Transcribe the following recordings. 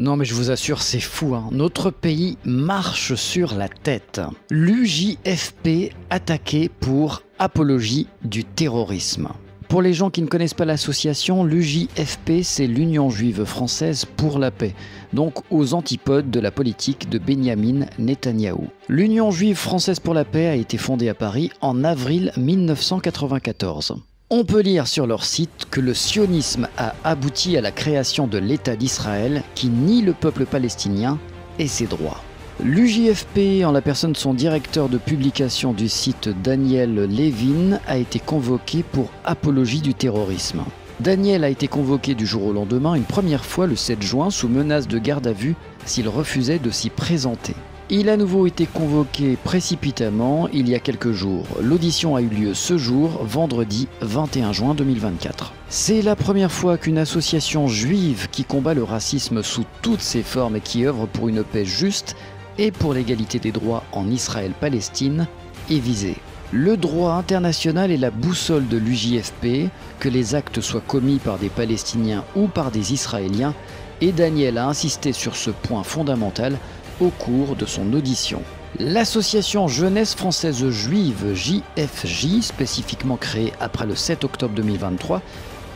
Non mais je vous assure, c'est fou. Hein. Notre pays marche sur la tête. L'UJFP attaqué pour apologie du terrorisme. Pour les gens qui ne connaissent pas l'association, l'UJFP, c'est l'Union juive française pour la paix, donc aux antipodes de la politique de Benjamin Netanyahou. L'Union juive française pour la paix a été fondée à Paris en avril 1994. On peut lire sur leur site que le sionisme a abouti à la création de l'État d'Israël qui nie le peuple palestinien et ses droits. L'UJFP, en la personne de son directeur de publication du site Daniel Levin, a été convoqué pour apologie du terrorisme. Daniel a été convoqué du jour au lendemain une première fois le 7 juin sous menace de garde à vue s'il refusait de s'y présenter. Il a nouveau été convoqué précipitamment il y a quelques jours. L'audition a eu lieu ce jour, vendredi 21 juin 2024. C'est la première fois qu'une association juive qui combat le racisme sous toutes ses formes et qui œuvre pour une paix juste et pour l'égalité des droits en Israël-Palestine est visé. Le droit international est la boussole de l'UJFP, que les actes soient commis par des Palestiniens ou par des Israéliens, et Daniel a insisté sur ce point fondamental au cours de son audition. L'association Jeunesse française juive JFJ, spécifiquement créée après le 7 octobre 2023,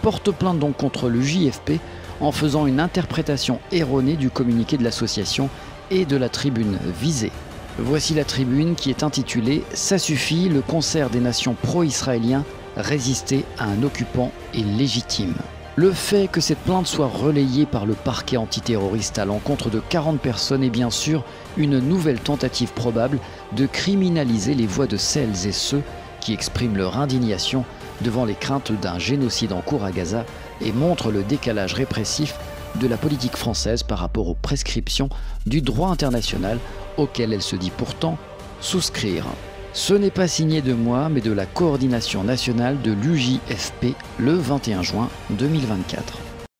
porte plainte donc contre le JFP en faisant une interprétation erronée du communiqué de l'association et de la tribune visée. Voici la tribune qui est intitulée Ça suffit, le concert des nations pro-israéliens résister à un occupant illégitime. Le fait que cette plainte soit relayée par le parquet antiterroriste à l'encontre de 40 personnes est bien sûr une nouvelle tentative probable de criminaliser les voix de celles et ceux qui expriment leur indignation devant les craintes d'un génocide en cours à Gaza et montre le décalage répressif de la politique française par rapport aux prescriptions du droit international auquel elle se dit pourtant souscrire. Ce n'est pas signé de moi, mais de la coordination nationale de l'UJFP le 21 juin 2024.